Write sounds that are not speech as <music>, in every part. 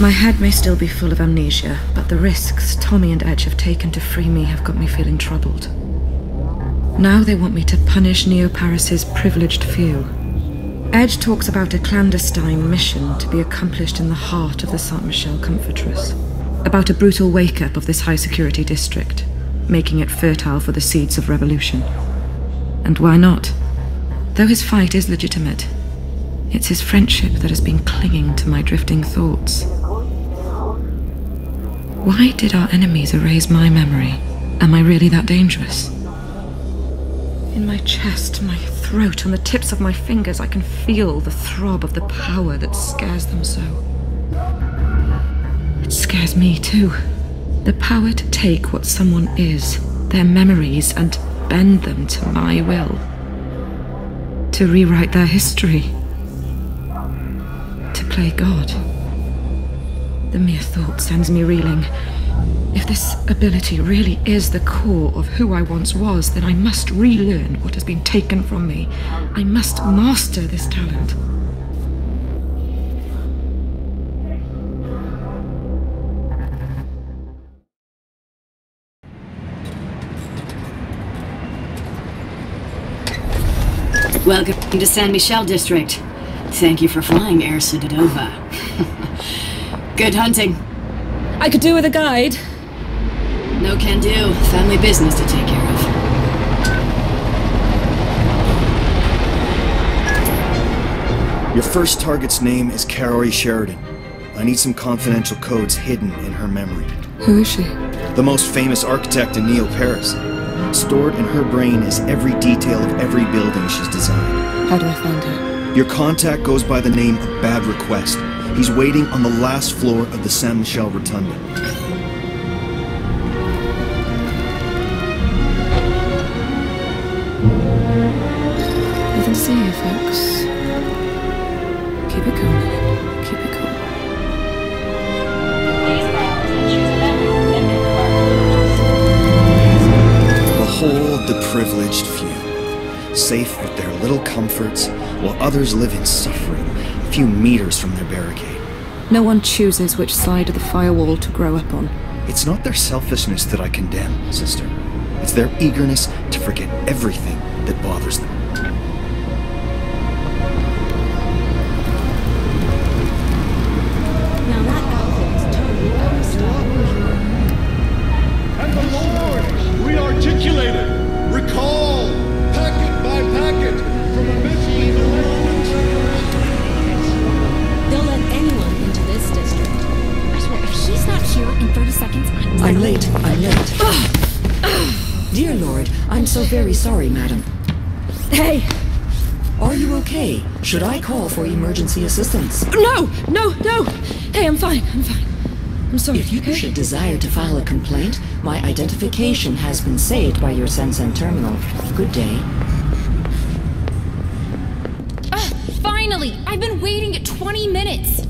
My head may still be full of amnesia, but the risks Tommy and Edge have taken to free me have got me feeling troubled. Now they want me to punish Neo Paris's privileged few. Edge talks about a clandestine mission to be accomplished in the heart of the Saint Michel Comfortress. About a brutal wake up of this high security district, making it fertile for the seeds of revolution. And why not? Though his fight is legitimate, it's his friendship that has been clinging to my drifting thoughts. Why did our enemies erase my memory? Am I really that dangerous? In my chest, my throat, on the tips of my fingers, I can feel the throb of the power that scares them so. It scares me too. The power to take what someone is, their memories, and bend them to my will. To rewrite their history. To play God. The mere thought sends me reeling. If this ability really is the core of who I once was, then I must relearn what has been taken from me. I must master this talent. Welcome to San Michel District. Thank you for flying Air Citadova. <laughs> Good hunting. I could do with a guide. No can do. Family business to take care of. Your first target's name is Kaori Sheridan. I need some confidential codes hidden in her memory. Who is she? The most famous architect in Neo Paris. Stored in her brain is every detail of every building she's designed. How do I find her? Your contact goes by the name of Bad Request. He's waiting on the last floor of the Saint Michel Rotunda. Nothing to see here, folks. Keep it cool. Keep it cool. Behold the privileged few, safe with their little comforts, while others live in suffering few meters from their barricade. No one chooses which side of the firewall to grow up on. It's not their selfishness that I condemn, sister. It's their eagerness to forget everything that bothers them. Should I call for emergency assistance? No! No! No! Hey, I'm fine. I'm fine. I'm sorry. If you okay? should desire to file a complaint, my identification has been saved by your Sensen terminal. Good day. Ah, finally! I've been waiting 20 minutes!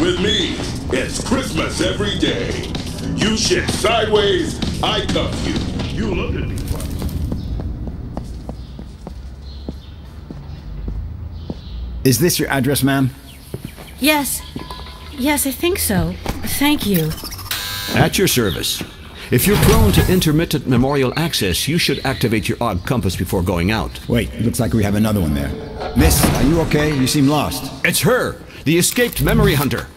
With me, it's Christmas every day. You shit sideways, I cuff you. You look at me funny. Is this your address, ma'am? Yes. Yes, I think so. Thank you. At your service. If you're prone to intermittent memorial access, you should activate your odd compass before going out. Wait, looks like we have another one there. Miss, are you okay? You seem lost. It's her, the escaped memory hunter.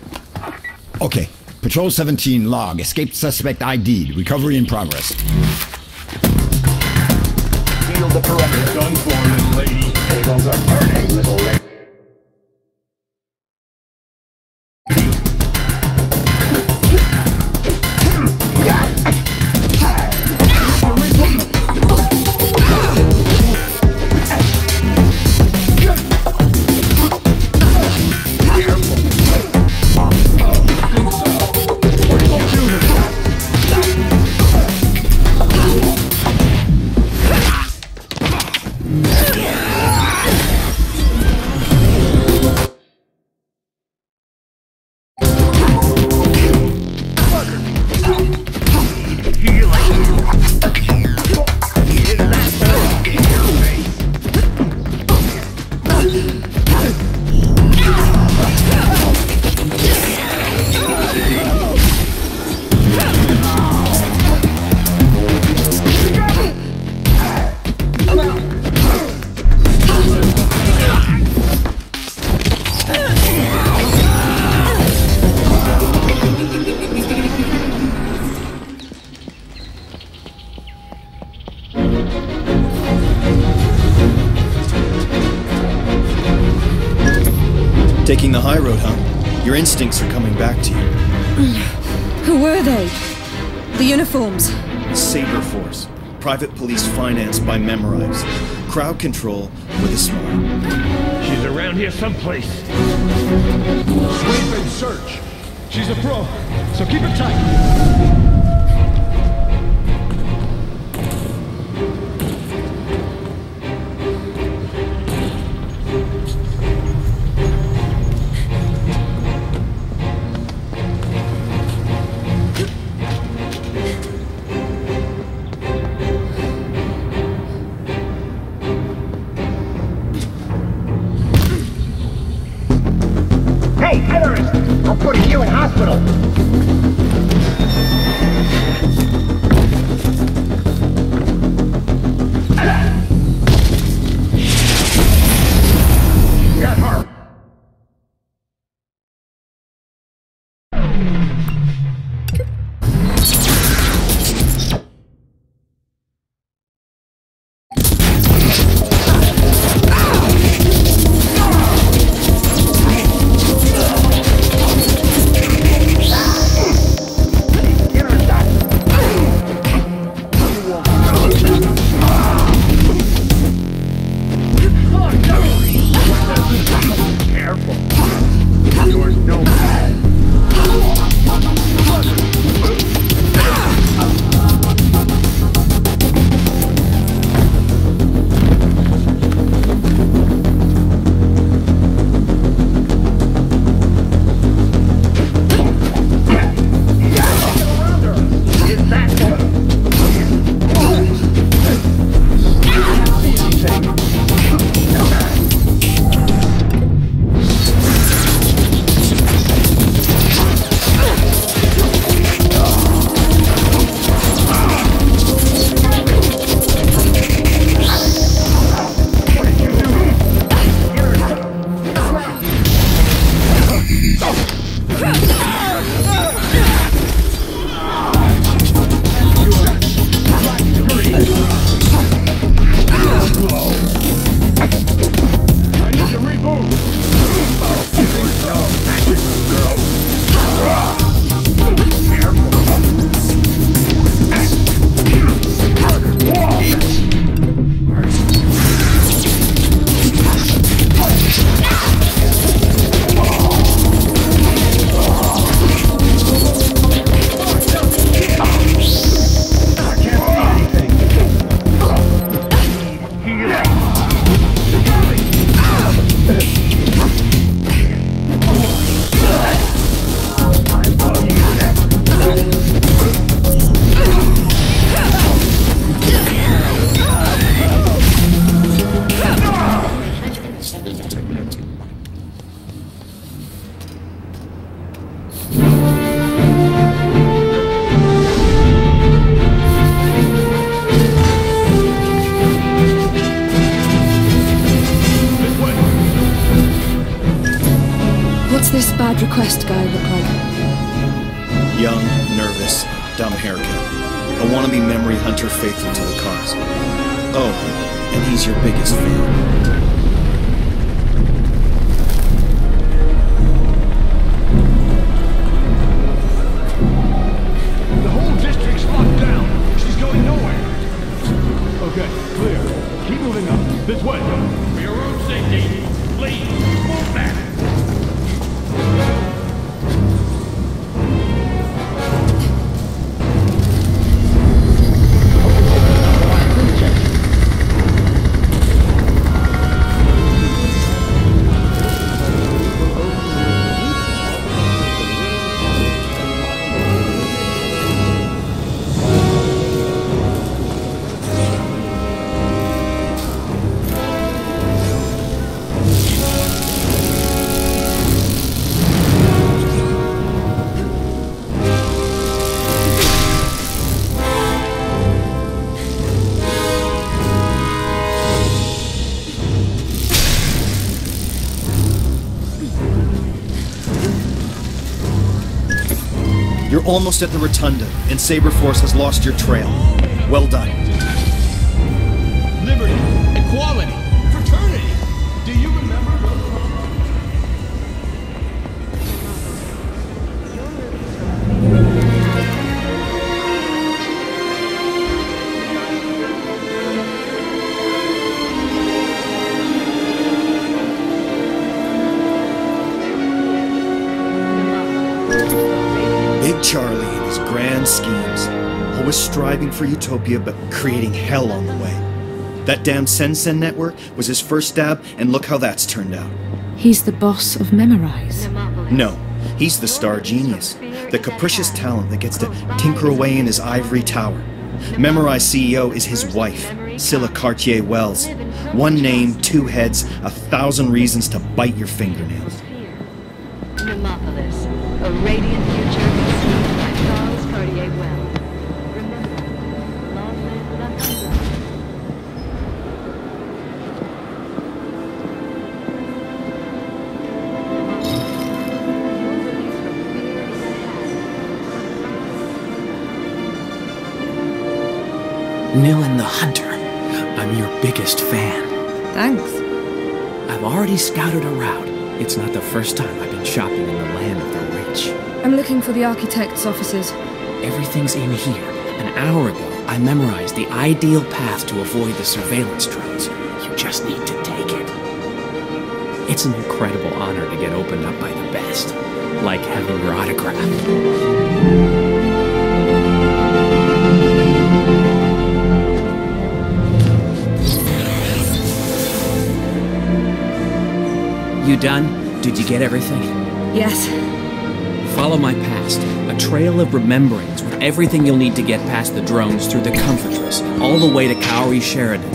Okay. Patrol 17 log. Escaped suspect ID. Recovery in progress. Feel the perimeter. For, lady. Tables are turning, little lady. Instincts are coming back to you. Mm. Who were they? The uniforms. Saber Force. Private police financed by Memorize. Crowd control with a smile. She's around here someplace. Sweep and search. She's a pro, so keep it tight. What's this bad request guy look like? Young, nervous, dumb haircut. A wannabe memory hunter faithful to the cause. Oh, and he's your biggest fan. The whole almost at the rotunda, and Saber Force has lost your trail. Well done. For utopia, but creating hell on the way. That damn Sensen network was his first stab, and look how that's turned out. He's the boss of Memorize. No, he's the star genius. The capricious talent that gets to tinker away in his ivory tower. Memorize CEO is his wife, Scylla Cartier Wells. One name, two heads, a thousand reasons to bite your fingernails. Nemopolis, a radiant future Nilin the Hunter. I'm your biggest fan. Thanks. I've already scouted a route. It's not the first time I've been shopping in the land of the rich. I'm looking for the architect's offices. Everything's in here. An hour ago, I memorized the ideal path to avoid the surveillance drones. You just need to take it. It's an incredible honor to get opened up by the best. Like having your autograph. You done? Did you get everything? Yes. Follow my past. A trail of rememberings with everything you'll need to get past the drones through the Comfortress, all the way to Kaori Sheridan.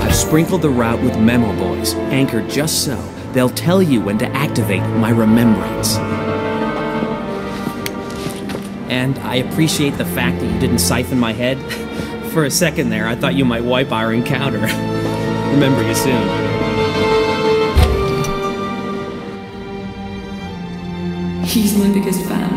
I've sprinkled the route with memo boys, anchored just so they'll tell you when to activate my remembrance. And I appreciate the fact that you didn't siphon my head. <laughs> For a second there, I thought you might wipe our encounter. <laughs> Remember you soon. He's my biggest fan.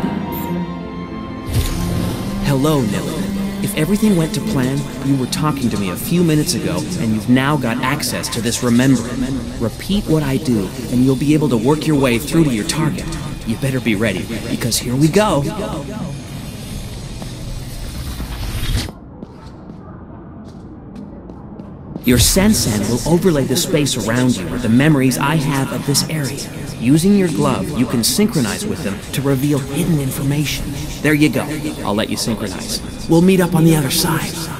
Hello, Nilin. If everything went to plan, you were talking to me a few minutes ago, and you've now got access to this remembrance. Repeat what I do, and you'll be able to work your way through to your target. You better be ready, because here we go. Your Sensen will overlay the space around you with the memories I have of this area. Using your glove, you can synchronize with them to reveal hidden information. There you go. I'll let you synchronize. We'll meet up on the other side.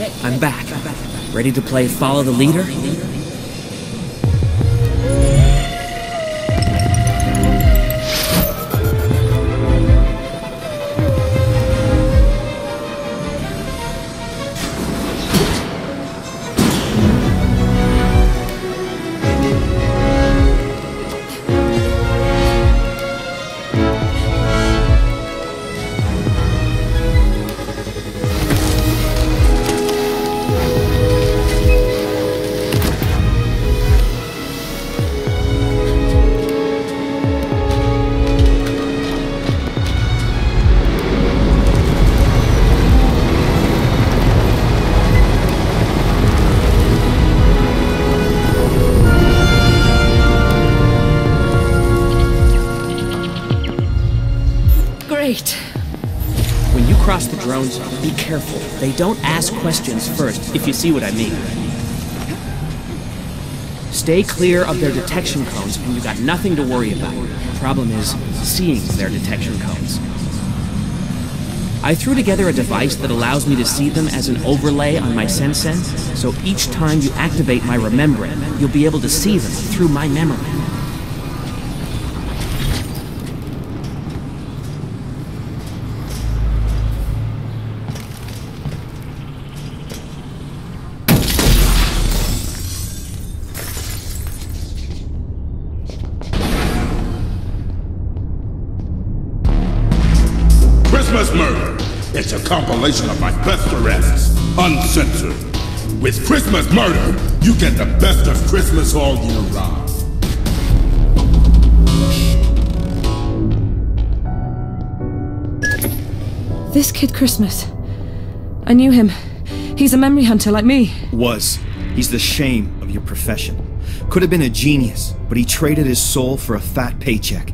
I'm back. Ready to play Follow the Leader? Questions first, if you see what I mean. Stay clear of their detection cones, and you got nothing to worry about. Problem is seeing their detection cones. I threw together a device that allows me to see them as an overlay on my Sensen, so each time you activate my Remembering, you'll be able to see them through my memory. Compilation of my best arrests, uncensored. With Christmas Murder, you get the best of Christmas all year round. This kid Christmas. I knew him. He's a memory hunter like me. Was. He's the shame of your profession. Could have been a genius, but he traded his soul for a fat paycheck.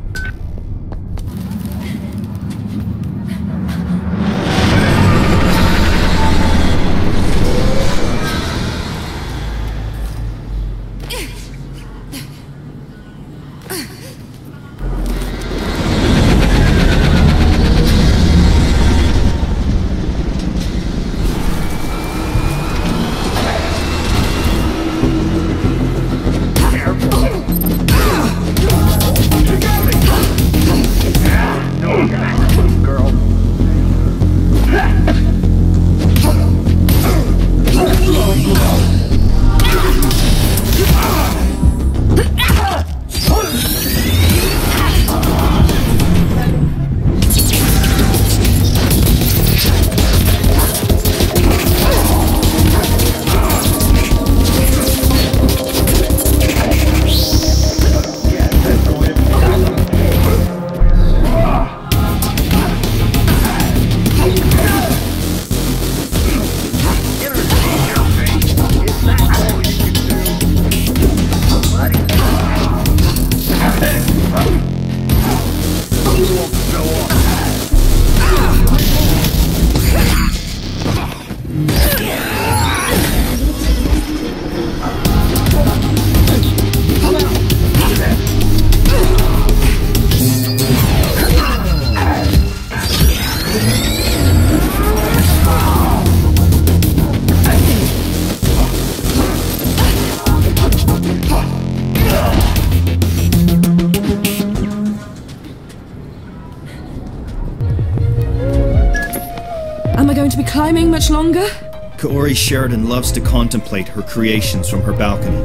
Much longer? Kaori Sheridan loves to contemplate her creations from her balcony.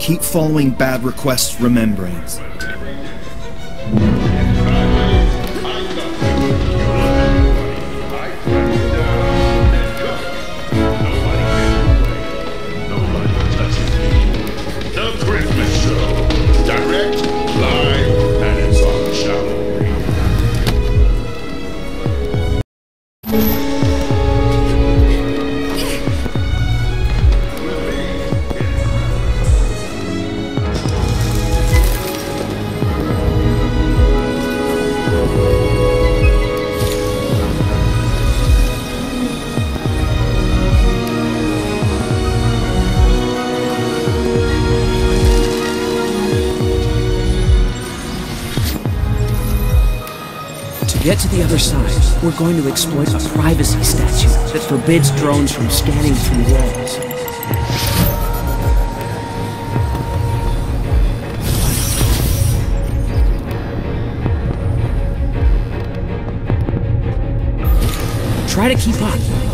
Keep following bad requests, remembrance. We're going to exploit a privacy statute that forbids drones from scanning through walls. Try to keep up.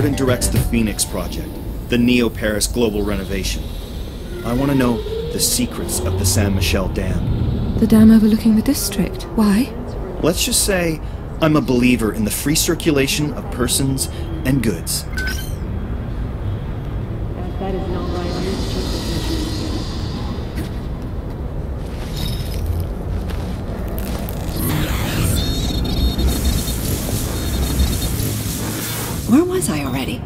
Sheridan directs the Phoenix Project, the Neo Paris global renovation. I want to know the secrets of the San Michel Dam. The dam overlooking the district. Why? Let's just say I'm a believer in the free circulation of persons and goods. Was I already?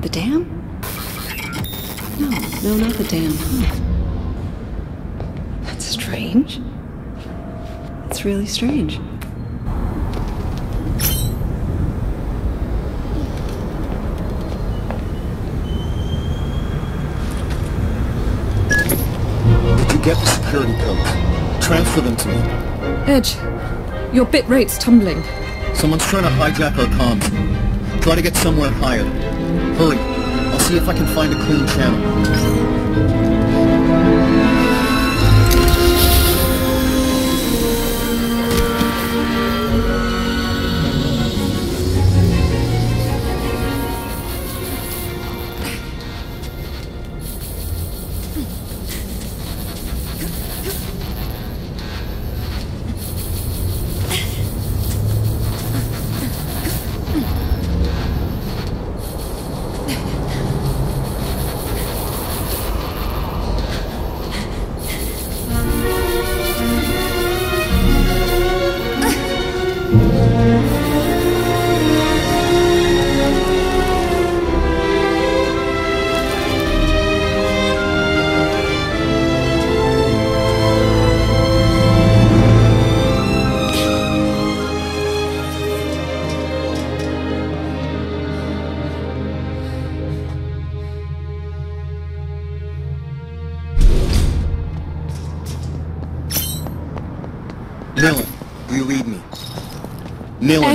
The dam? No, no, not the dam. Huh. That's strange. It's really strange. Did you get the security codes? Transfer them to me. Edge, your bit rate's tumbling. Someone's trying to hijack our comms. Try to get somewhere higher. Hurry. I'll see if I can find a clean channel.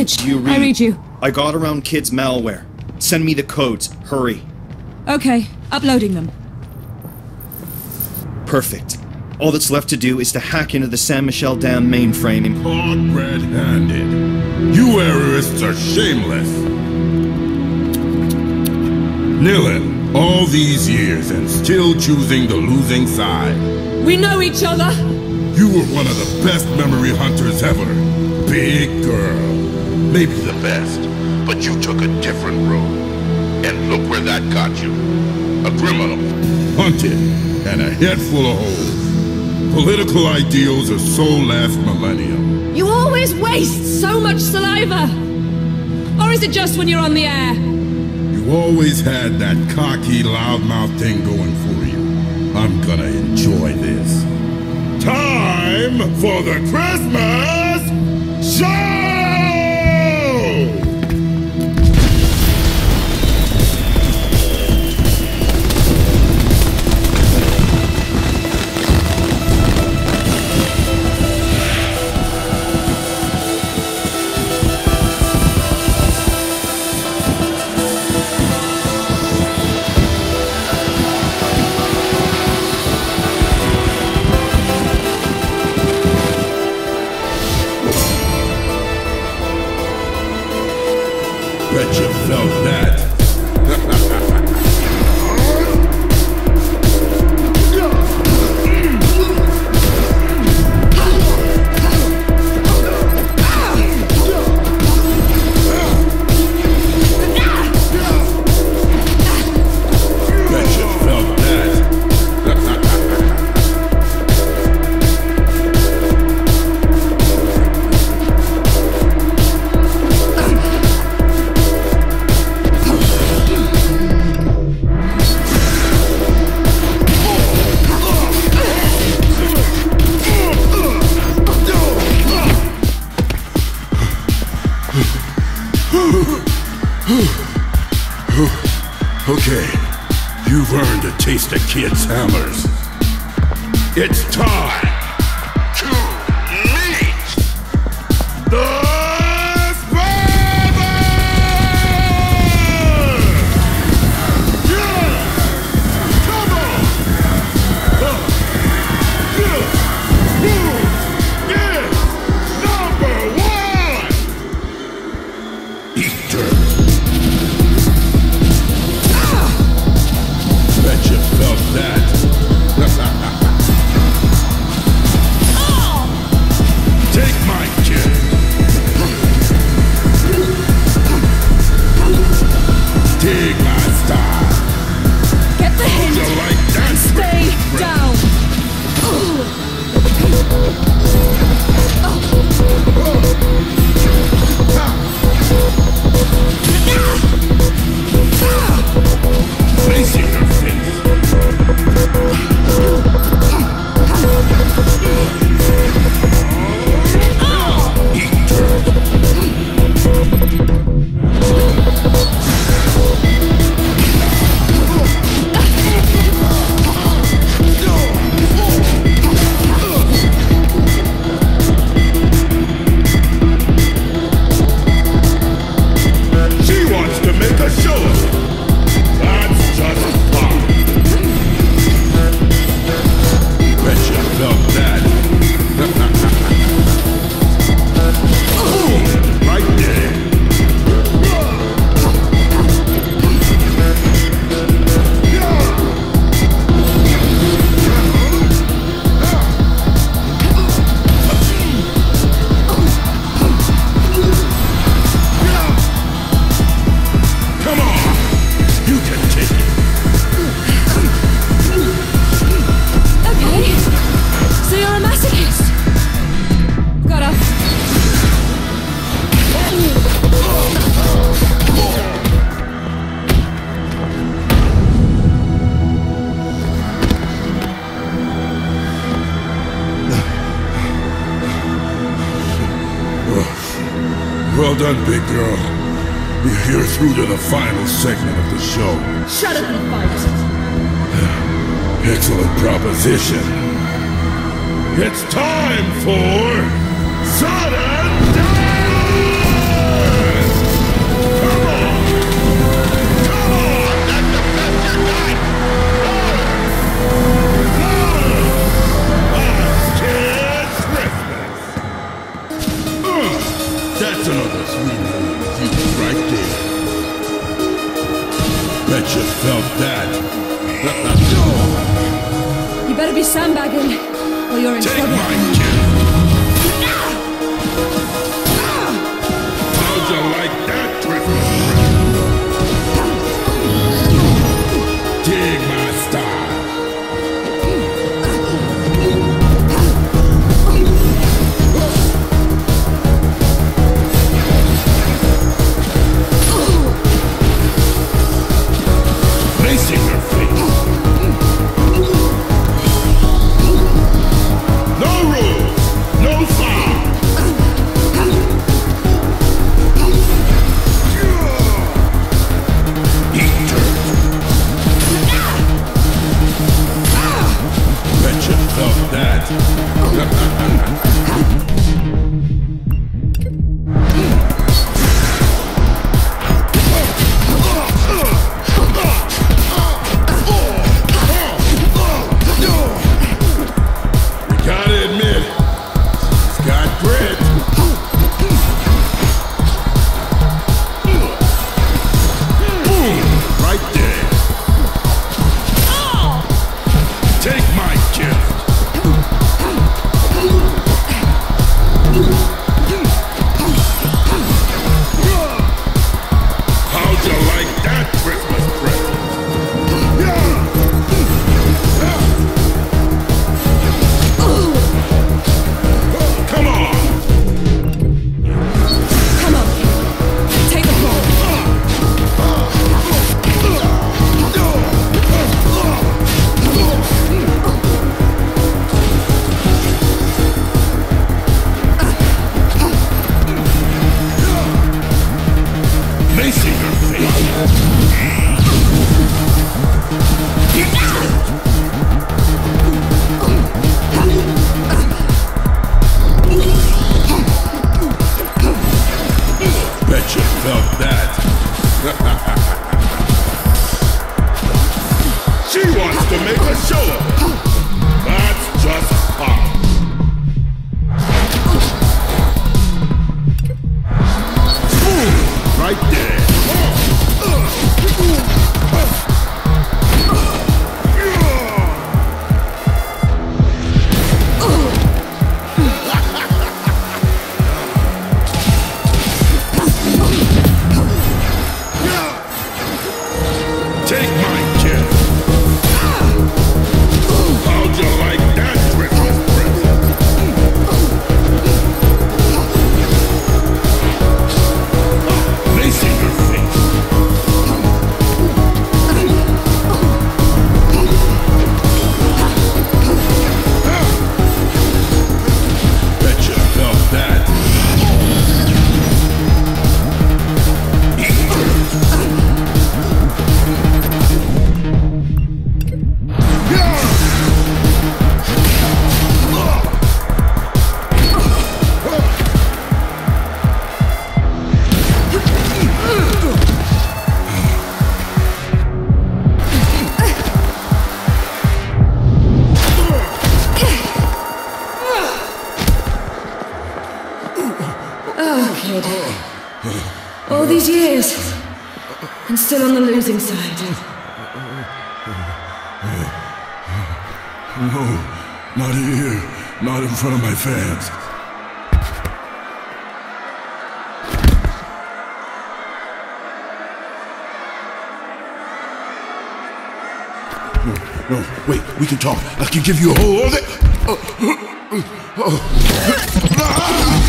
Nilin, Edge, do you read? I read you. I got around kids' malware. Send me the codes. Hurry. Okay, uploading them. Perfect. All that's left to do is to hack into the San Michel Dam mainframe and... Caught red-handed. You errorists are shameless. Nilin, all these years and still choosing the losing side. We know each other! You were one of the best memory hunters ever. Big girl. Maybe the best, but you took a different road. And look where that got you. A criminal, hunted, and a head full of holes. Political ideals are so last millennium. You always waste so much saliva! Or is it just when you're on the air? You always had that cocky, loudmouth thing going for you. I'm gonna enjoy this. Time for the Christmas show! Bet you felt that. <laughs> kids' hammers. Shut up and fight! <sighs> Excellent proposition. It's time for... Zada! yourself dead. you better be sandbagging, or you're in Take trouble. fans. No, no, wait, we can talk. I can give you a whole other... Oh.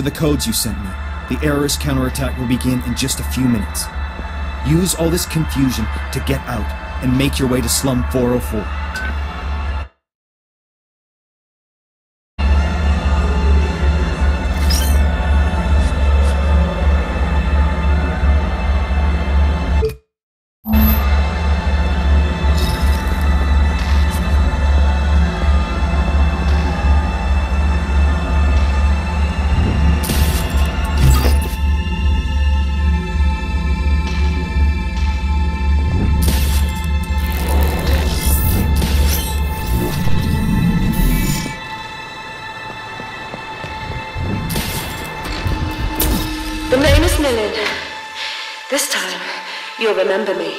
To the codes you sent me, the Errorists' counterattack will begin in just a few minutes. Use all this confusion to get out and make your way to Slum 404. Remember me.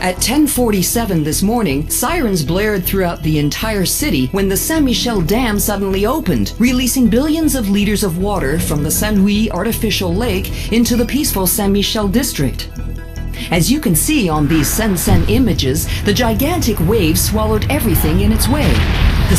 At 10:47 this morning, sirens blared throughout the entire city when the Saint-Michel Dam suddenly opened, releasing billions of liters of water from the Saint-Louis artificial lake into the peaceful Saint-Michel district. As you can see on these Sensen images, the gigantic wave swallowed everything in its way. The